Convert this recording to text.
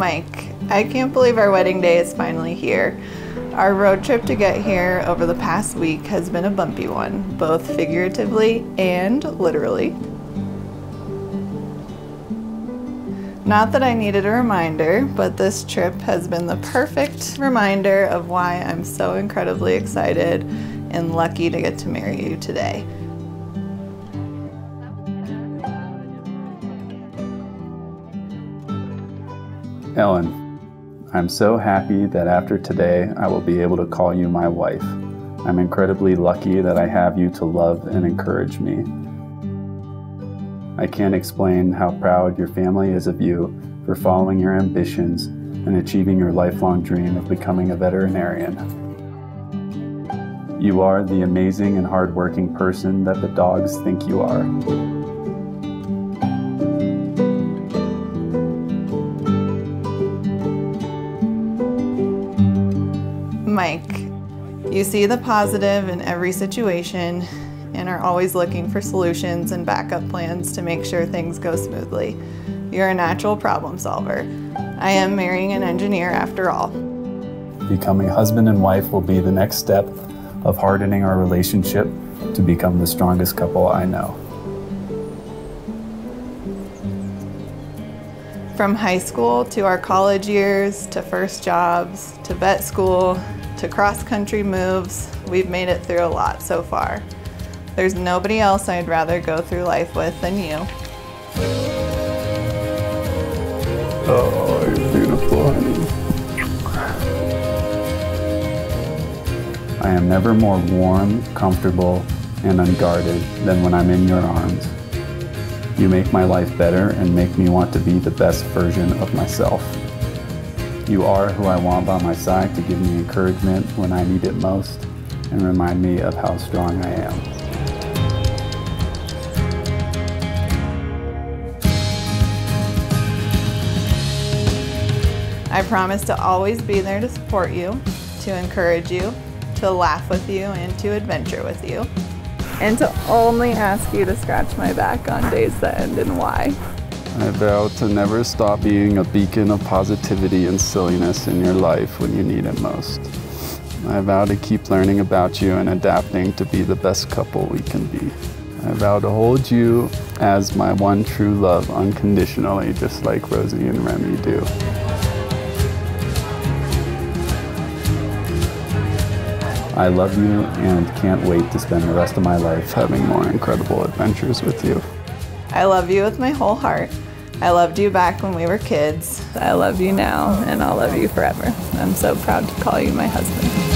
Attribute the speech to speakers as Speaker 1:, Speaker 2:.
Speaker 1: Mike, I can't believe our wedding day is finally here. Our road trip to get here over the past week has been a bumpy one, both figuratively and literally. Not that I needed a reminder, but this trip has been the perfect reminder of why I'm so incredibly excited and lucky to get to marry you today.
Speaker 2: Ellen, I'm so happy that after today I will be able to call you my wife. I'm incredibly lucky that I have you to love and encourage me. I can't explain how proud your family is of you for following your ambitions and achieving your lifelong dream of becoming a veterinarian. You are the amazing and hardworking person that the dogs think you are.
Speaker 1: Mike, you see the positive in every situation and are always looking for solutions and backup plans to make sure things go smoothly. You're a natural problem solver. I am marrying an engineer after all.
Speaker 2: Becoming husband and wife will be the next step of hardening our relationship to become the strongest couple I know.
Speaker 1: From high school to our college years, to first jobs, to vet school, to cross country moves, we've made it through a lot so far. There's nobody else I'd rather go through life with than you.
Speaker 2: Oh, you're beautiful. I am never more warm, comfortable, and unguarded than when I'm in your arms. You make my life better and make me want to be the best version of myself. You are who I want by my side to give me encouragement when I need it most and remind me of how strong I am.
Speaker 1: I promise to always be there to support you, to encourage you, to laugh with you, and to adventure with you. And to only ask you to scratch my back on days that end in Y.
Speaker 2: I vow to never stop being a beacon of positivity and silliness in your life when you need it most. I vow to keep learning about you and adapting to be the best couple we can be. I vow to hold you as my one true love unconditionally, just like Rosie and Remy do. I love you and can't wait to spend the rest of my life having more incredible adventures with you.
Speaker 1: I love you with my whole heart. I loved you back when we were kids. I love you now, and I'll love you forever. I'm so proud to call you my husband.